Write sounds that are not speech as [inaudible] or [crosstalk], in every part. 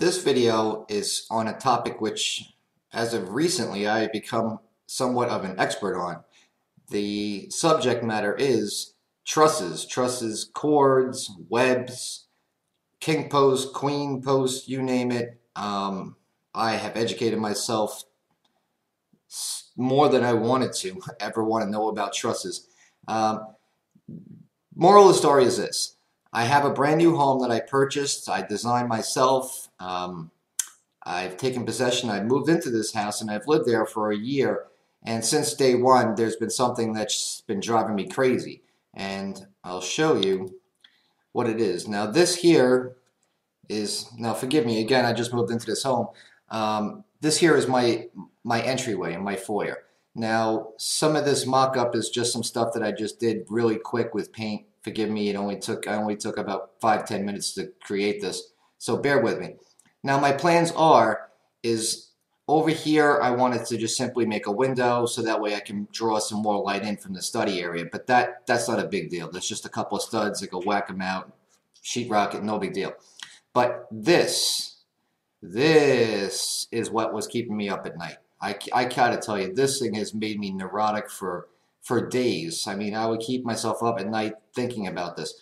This video is on a topic which, as of recently, I have become somewhat of an expert on. The subject matter is trusses, trusses, chords, webs, king post, queen post, you name it. Um, I have educated myself more than I wanted to [laughs] ever want to know about trusses. Um, moral of the story is this. I have a brand new home that I purchased. I designed myself. Um, I've taken possession. I've moved into this house and I've lived there for a year. And since day one, there's been something that's been driving me crazy. And I'll show you what it is. Now, this here is, now forgive me, again, I just moved into this home. Um, this here is my, my entryway and my foyer. Now, some of this mock-up is just some stuff that I just did really quick with paint Forgive me, it only took I only took about five ten minutes to create this, so bear with me. Now my plans are is over here I wanted to just simply make a window so that way I can draw some more light in from the study area, but that that's not a big deal. That's just a couple of studs, I go whack them out, sheetrock it, no big deal. But this, this is what was keeping me up at night. I, I gotta tell you, this thing has made me neurotic for for days. I mean, I would keep myself up at night thinking about this.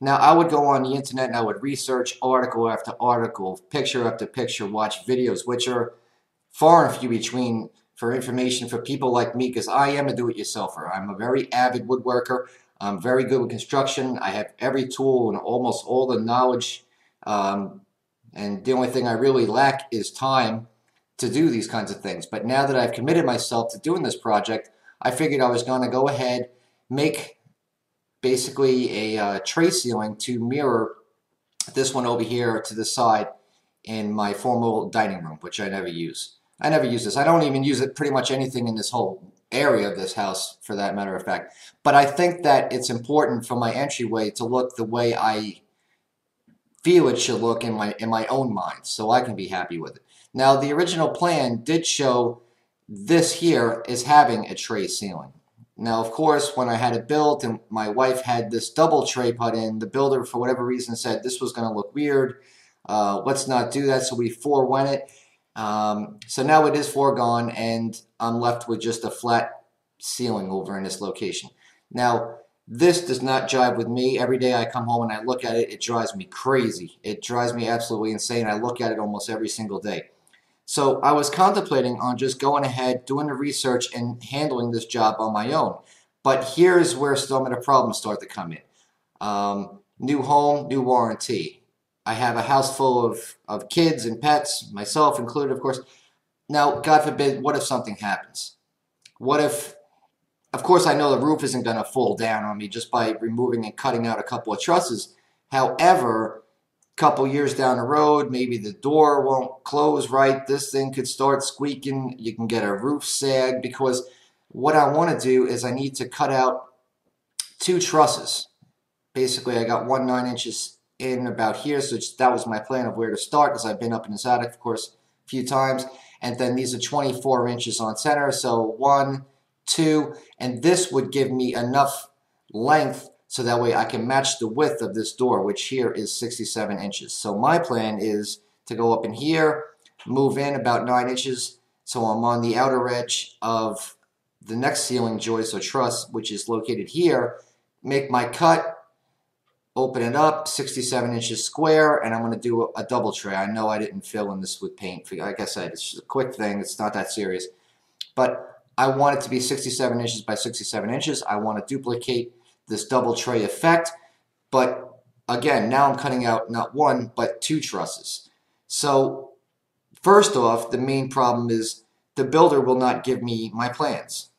Now, I would go on the internet and I would research article after article, picture after picture, watch videos, which are far and few between for information for people like me because I am a do-it-yourselfer. I'm a very avid woodworker. I'm very good with construction. I have every tool and almost all the knowledge. Um, and the only thing I really lack is time to do these kinds of things. But now that I've committed myself to doing this project, I figured I was going to go ahead, make basically a uh, tray ceiling to mirror this one over here to the side in my formal dining room, which I never use. I never use this. I don't even use it pretty much anything in this whole area of this house, for that matter of fact. But I think that it's important for my entryway to look the way I feel it should look in my in my own mind, so I can be happy with it. Now, the original plan did show this here is having a tray ceiling. Now, of course, when I had it built and my wife had this double tray put in, the builder, for whatever reason, said this was going to look weird. Uh, let's not do that. So we forewent it. Um, so now it is foregone, and I'm left with just a flat ceiling over in this location. Now, this does not jive with me. Every day I come home and I look at it, it drives me crazy. It drives me absolutely insane. I look at it almost every single day. So I was contemplating on just going ahead, doing the research, and handling this job on my own. But here's where some of the problems start to come in. Um, new home, new warranty. I have a house full of, of kids and pets, myself included, of course. Now, God forbid, what if something happens? What if, of course, I know the roof isn't going to fall down on me just by removing and cutting out a couple of trusses. However, couple years down the road, maybe the door won't close right. This thing could start squeaking. You can get a roof sag because what I want to do is I need to cut out two trusses. Basically, I got one nine inches in about here, so that was my plan of where to start because I've been up in this attic, of course, a few times. And then these are 24 inches on center, so one, two, and this would give me enough length so that way I can match the width of this door, which here is 67 inches. So my plan is to go up in here, move in about 9 inches, so I'm on the outer edge of the next ceiling joist or truss, which is located here, make my cut, open it up, 67 inches square, and I'm going to do a, double tray. I know I didn't fill in this with paint. Like I said, it's just a quick thing. It's not that serious. But I want it to be 67 inches by 67 inches. I want to duplicate this double tray effect. But again, now I'm cutting out not one, but two trusses. So first off, the main problem is the builder will not give me my plans.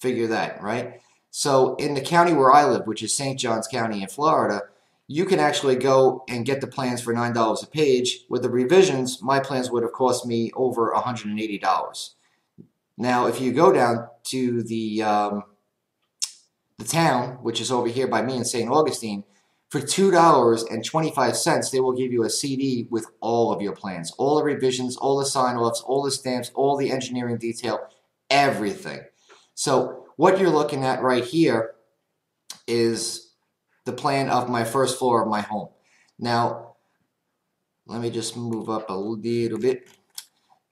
Figure that, right? So in the county where I live, which is St. Johns County in Florida, you can actually go and get the plans for $9 a page. With the revisions, my plans would have cost me over $180. Now, if you go down to the um, the town, which is over here by me in St. Augustine, for $2.25, they will give you a CD with all of your plans, all the revisions, all the sign-offs, all the stamps, all the engineering detail, everything. So what you're looking at right here is the plan of my first floor of my home. Now, let me just move up a little bit.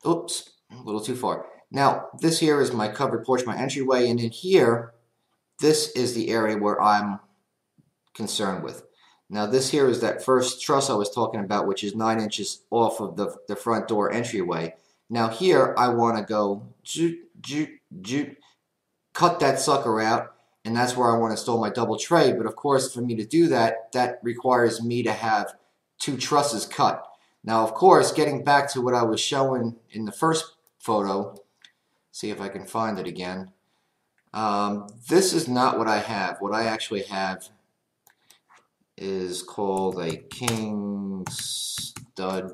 Oops, a little too far. Now, this here is my covered porch, my entryway, and in here, this is the area where I'm concerned with. Now, this here is that first truss I was talking about, which is 9 inches off of the, the front door entryway. Now, here, I want to go, joot, joot, joot, cut that sucker out, and that's where I want to install my double tray. But, of course, for me to do that, that requires me to have two trusses cut. Now, of course, getting back to what I was showing in the first photo, see if I can find it again. Um, this is not what I have. What I actually have is called a king stud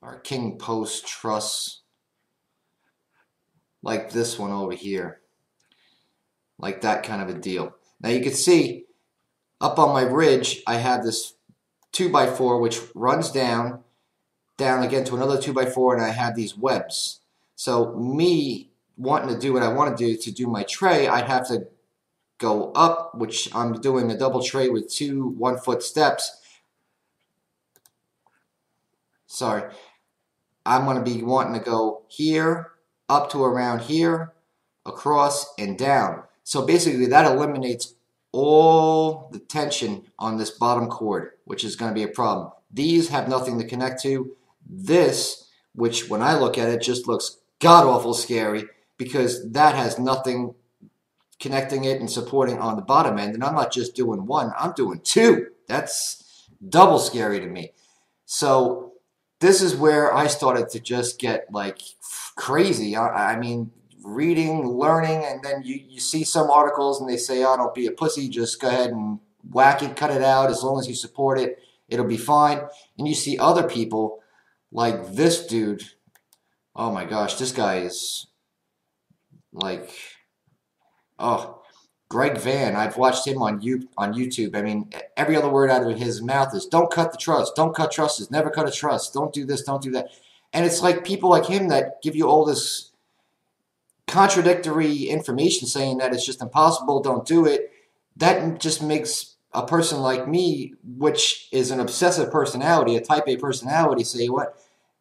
or king post truss like this one over here. Like that kind of a deal. Now you can see up on my ridge I have this 2x4 which runs down down again to another 2x4 and I have these webs. So me wanting to do what I want to do to do my tray I'd have to go up which I'm doing a double tray with two one foot steps sorry I'm going to be wanting to go here up to around here across and down so basically that eliminates all the tension on this bottom chord, which is going to be a problem. These have nothing to connect to. This, which when I look at it just looks god-awful scary because that has nothing connecting it and supporting on the bottom end. And I'm not just doing one, I'm doing two. That's double scary to me. So this is where I started to just get like crazy. I, I mean, reading, learning, and then you, you see some articles and they say, oh, don't be a pussy, just go ahead and whack it, cut it out. As long as you support it, it'll be fine. And you see other people like this dude. Oh my gosh, this guy is like, oh, Greg Van. I've watched him on you on YouTube. I mean, every other word out of his mouth is "Don't cut the truss. Don't cut trusses. Never cut a truss. Don't do this. Don't do that." And it's like people like him that give you all this contradictory information saying that it's just impossible, don't do it, that just makes a person like me, which is an obsessive personality, a type A personality, say, what?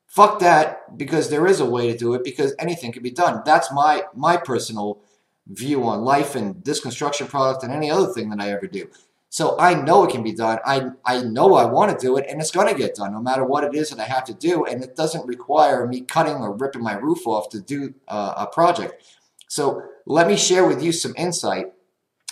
Fuck that, because there is a way to do it, because anything can be done. That's my my personal view on life and this construction product and any other thing that I ever do. So I know it can be done. I, I know I want to do it, and it's going to get done no matter what it is that I have to do. And it doesn't require me cutting or ripping my roof off to do uh, a project. So let me share with you some insight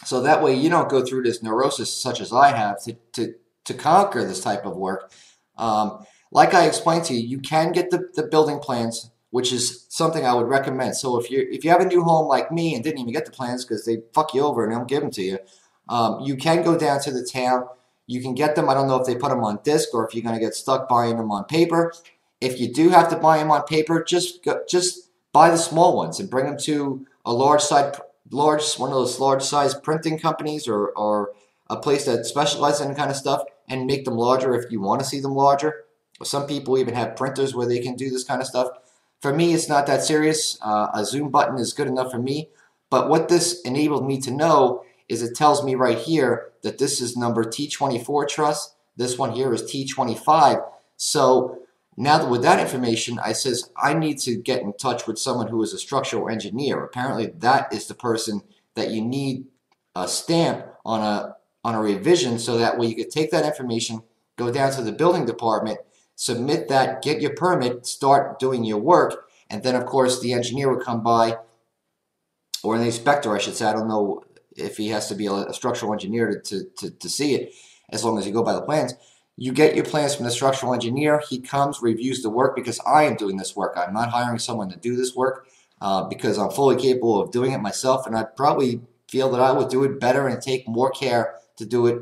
so that way you don't go through this neurosis such as I have to, to, to conquer this type of work. Um, like I explained to you, you can get the, the building plans, which is something I would recommend. So if you if you have a new home like me and didn't even get the plans because they fuck you over and don't give them to you, um, you can go down to the town. You can get them. I don't know if they put them on disc or if you're going to get stuck buying them on paper. If you do have to buy them on paper, just go, just buy the small ones and bring them to a large side, large one of those large size printing companies or or a place that specializes in kind of stuff and make them larger if you want to see them larger. Some people even have printers where they can do this kind of stuff. For me, it's not that serious. Uh, a zoom button is good enough for me. But what this enabled me to know is it tells me right here that this is number T24 truss. This one here is T25. So now that with that information, I says I need to get in touch with someone who is a structural engineer. Apparently, that is the person that you need a stamp on a on a revision, so that way you could take that information, go down to the building department, submit that, get your permit, start doing your work, and then of course the engineer would come by, or the inspector, I should say. I don't know if he has to be a, structural engineer to, to, to, to see it, as long as you go by the plans. You get your plans from the structural engineer. He comes, reviews the work because I am doing this work. I'm not hiring someone to do this work uh, because I'm fully capable of doing it myself, and I probably feel that I would do it better and take more care to do it.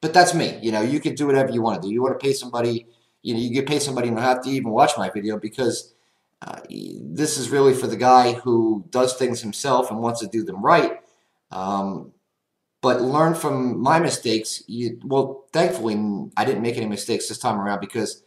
But that's me. You know, you can do whatever you want to do. You want to pay somebody, you know, you can pay somebody not have to even watch my video because uh, this is really for the guy who does things himself and wants to do them right. Um, but learn from my mistakes. You, well, thankfully, I didn't make any mistakes this time around because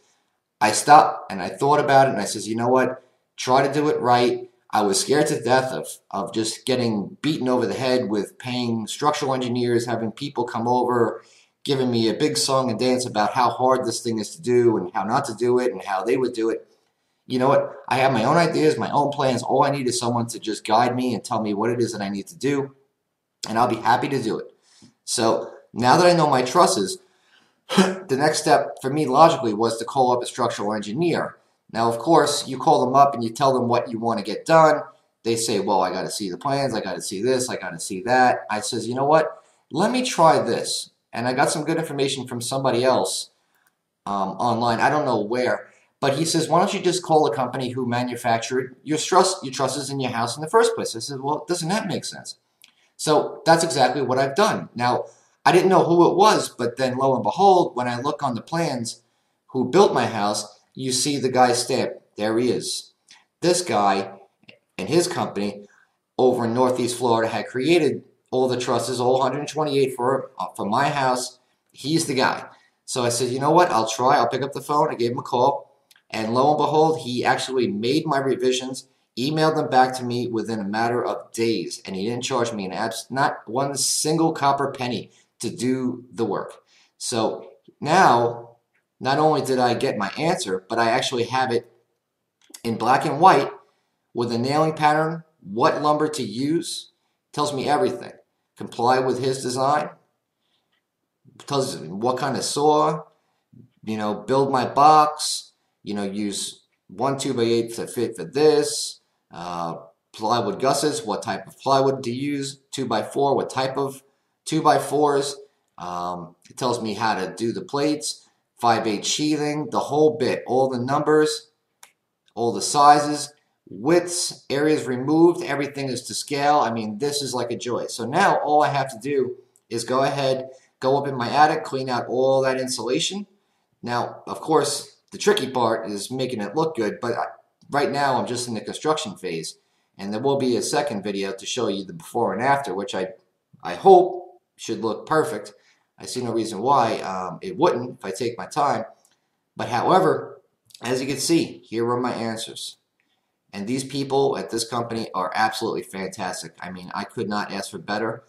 I stopped and I thought about it and I says, you know what? Try to do it right. I was scared to death of, of just getting beaten over the head with paying structural engineers, having people come over, giving me a big song and dance about how hard this thing is to do and how not to do it and how they would do it. You know what? I have my own ideas, my own plans. All I need is someone to just guide me and tell me what it is that I need to do, and I'll be happy to do it. So now that I know my trusses, [clears throat] the next step for me logically was to call up a structural engineer. Now, of course, you call them up and you tell them what you want to get done. They say, well, I got to see the plans. I got to see this. I got to see that. I says, you know what? Let me try this. And I got some good information from somebody else um, online. I don't know where. But he says, why don't you just call a company who manufactured your truss your trusses in your house in the first place? I said, well, doesn't that make sense? So that's exactly what I've done. Now, I didn't know who it was, but then lo and behold, when I look on the plans who built my house, you see the guy's stamp. There he is. This guy and his company over in Northeast Florida had created all the trusses, all 128 for, uh, for my house. He's the guy. So I said, you know what? I'll try. I'll pick up the phone. I gave him a call. And lo and behold, he actually made my revisions, emailed them back to me within a matter of days. And he didn't charge me an abs- not one single copper penny to do the work. So now, not only did I get my answer, but I actually have it in black and white with a nailing pattern, what lumber to use, tells me everything. Comply with his design, tells what kind of saw, you know, build my box, you know, use one two by eight to fit for this, uh, plywood gussets, what type of plywood to use, two by four, what type of two by fours. Um, it tells me how to do the plates, 5 8 sheathing, the whole bit, all the numbers, all the sizes, widths, areas removed, everything is to scale. I mean, this is like a joy. So now all I have to do is go ahead, go up in my attic, clean out all that insulation. Now, of course, the tricky part is making it look good, but right now I'm just in the construction phase. And there will be a second video to show you the before and after, which I, I hope should look perfect. I see no reason why um, it wouldn't if I take my time. But however, as you can see, here are my answers. And these people at this company are absolutely fantastic. I mean, I could not ask for better.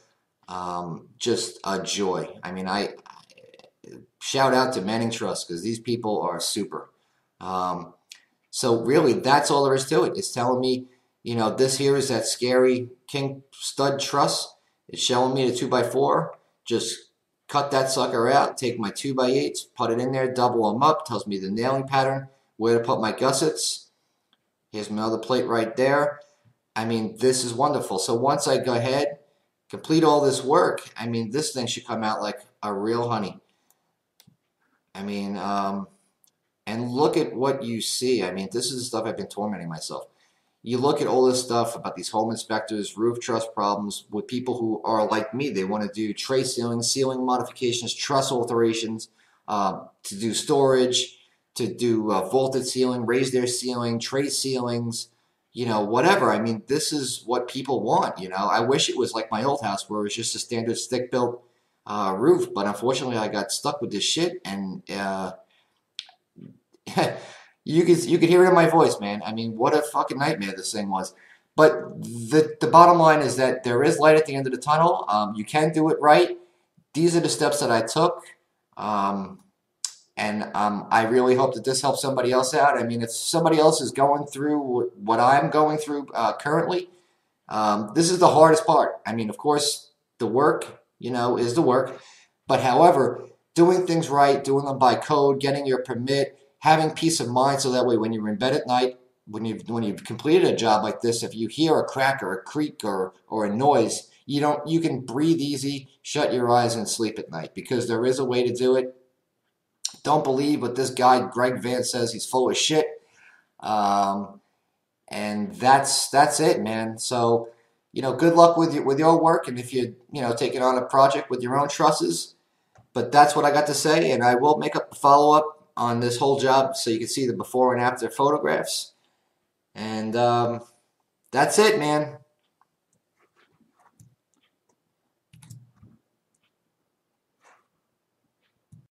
Um, just a joy. I mean, I, I shout out to Manning Truss because these people are super. Um, so really, that's all there is to it. It's telling me, you know, this here is that scary King Stud Truss. It's showing me the 2x4. Just cut that sucker out, take my 2x8s, put it in there, double them up, tells me the nailing pattern, where to put my gussets. Here's my other plate right there. I mean, this is wonderful. So once I go ahead, complete all this work, I mean, this thing should come out like a real honey. I mean, um, and look at what you see. I mean, this is the stuff I've been tormenting myself. You look at all this stuff about these home inspectors, roof truss problems with people who are like me. They want to do tray ceiling, ceiling modifications, truss alterations, uh, to do storage, to do uh, vaulted ceiling, raise their ceiling, tray ceilings, you know, whatever. I mean, this is what people want, you know. I wish it was like my old house where it was just a standard stick built uh, roof, but unfortunately I got stuck with this shit and uh, [laughs] you could you could hear it in my voice, man. I mean, what a fucking nightmare this thing was. But the the bottom line is that there is light at the end of the tunnel. Um, you can do it right. These are the steps that I took. Um, and um, I really hope that this helps somebody else out. I mean, if somebody else is going through what I'm going through uh, currently, um, this is the hardest part. I mean, of course, the work, you know, is the work. But however, doing things right, doing them by code, getting your permit, having peace of mind so that way when you're in bed at night, when you've, when you've completed a job like this, if you hear a crack or a creak or, or a noise, you don't you can breathe easy, shut your eyes and sleep at night because there is a way to do it don't believe what this guy Greg Vance says. He's full of shit. Um, and that's that's it, man. So you know, good luck with your with your work, and if you you know taking on a project with your own trusses. But that's what I got to say, and I will make up a follow up on this whole job so you can see the before and after photographs. And um, that's it, man.